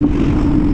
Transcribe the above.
you